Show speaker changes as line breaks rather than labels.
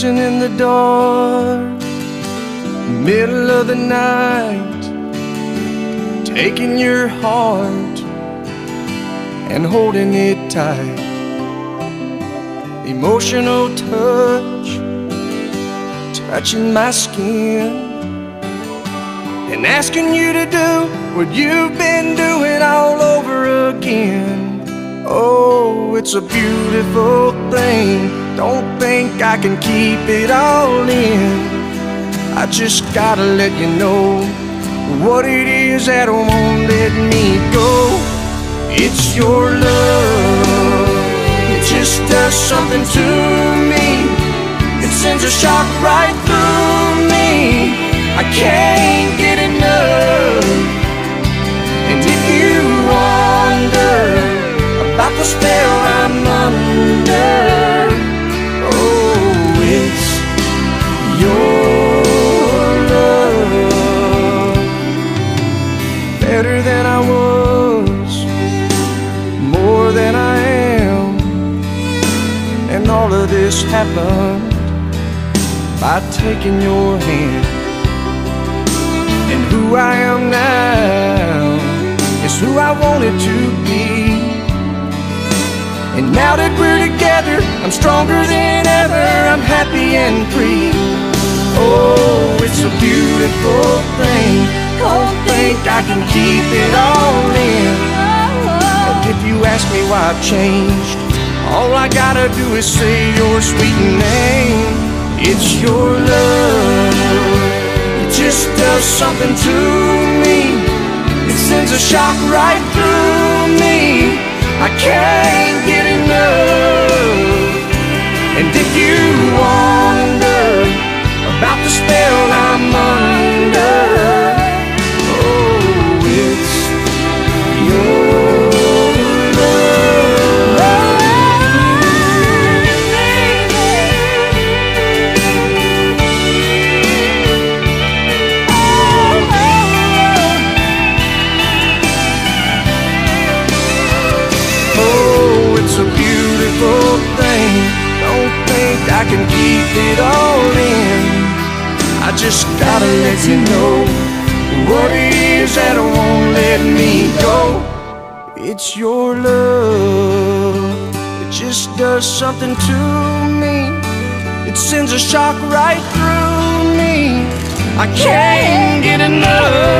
dancing in the dark, middle of the night, taking your heart and holding it tight. Emotional touch, touching my skin, and asking you to do what you've been doing all over again. Oh, it's a beautiful thing. Don't think I can keep it all in. I just gotta let you know what it is that won't let me go. It's your love. It just does something to me. It sends a shock right through me. I can't get this happened by taking your hand. And who I am now is who I wanted to be. And now that we're together, I'm stronger than ever. I'm happy and free. Oh, it's a beautiful thing. Don't think I can keep it all in. And if you ask me why I've changed, all I gotta do is say your sweet name. It's your love. It just does something to me. It sends a shock right through me. I can't get I can keep it all in. I just gotta let you know what it is that won't let me go. It's your love. It just does something to me. It sends a shock right through me. I can't get enough.